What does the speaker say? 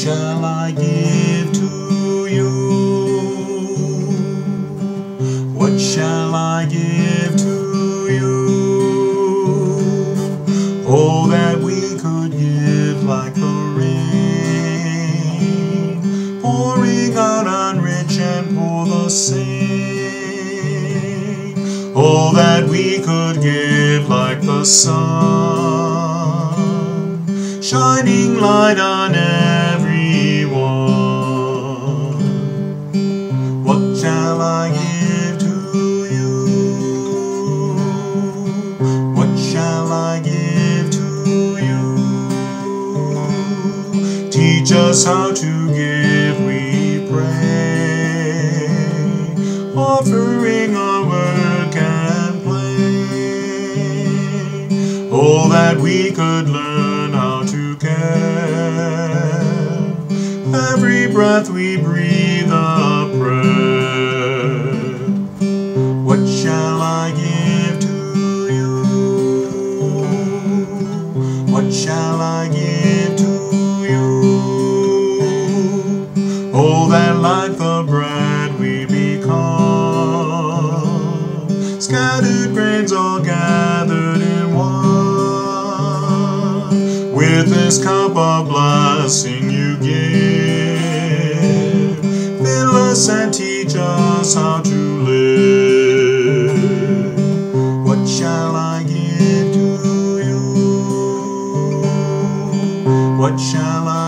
shall I give to you? What shall I give to you? Oh, that we could give like the rain, pouring out on rich and poor the same. Oh, that we could give like the sun, shining light on everyone. Shall I give to you? What shall I give to you? Teach us how to give, we pray, offering our work and play. Oh, that we could learn how to care. Every breath we breathe a prayer. Shall I give to you? Oh, that like the bread we become, scattered grains all gathered in one. With this cup of blessing you give, fill us and teach us how to live. What shall I give What shall I